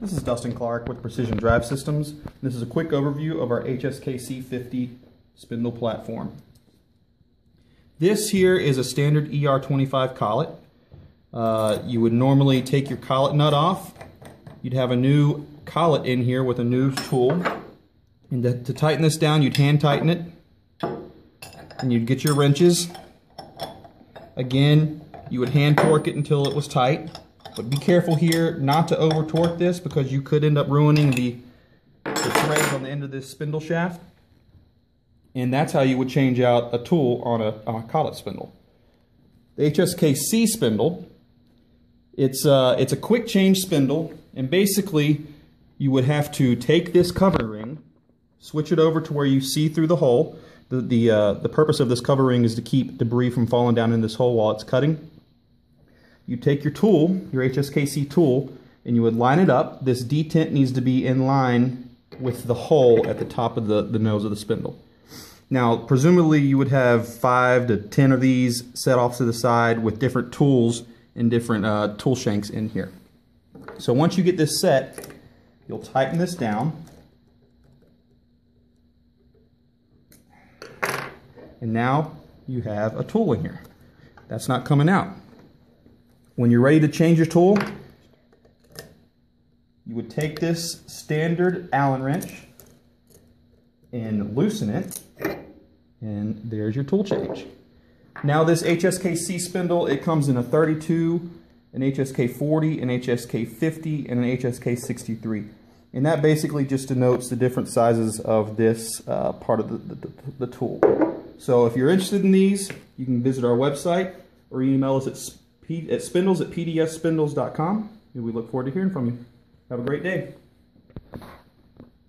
This is Dustin Clark with Precision Drive Systems. This is a quick overview of our HSKC 50 spindle platform. This here is a standard ER25 collet. Uh, you would normally take your collet nut off. You'd have a new collet in here with a new tool. And to, to tighten this down, you'd hand tighten it. And you'd get your wrenches. Again, you would hand torque it until it was tight. But be careful here not to over torque this because you could end up ruining the, the threads on the end of this spindle shaft. And that's how you would change out a tool on a, on a collet spindle. The HSKC spindle, it's, uh, it's a quick change spindle and basically you would have to take this cover ring, switch it over to where you see through the hole. The, the, uh, the purpose of this cover ring is to keep debris from falling down in this hole while it's cutting you take your tool, your HSKC tool, and you would line it up. This detent needs to be in line with the hole at the top of the, the nose of the spindle. Now, presumably you would have five to ten of these set off to the side with different tools and different uh, tool shanks in here. So once you get this set, you'll tighten this down. And now you have a tool in here. That's not coming out. When you're ready to change your tool, you would take this standard Allen wrench and loosen it, and there's your tool change. Now this HSKC spindle, it comes in a 32, an HSK 40, an HSK 50, and an HSK 63. And that basically just denotes the different sizes of this uh, part of the, the, the, tool. So if you're interested in these, you can visit our website or email us at at spindles at pdsspindles.com. And we look forward to hearing from you. Have a great day.